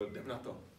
Jdem.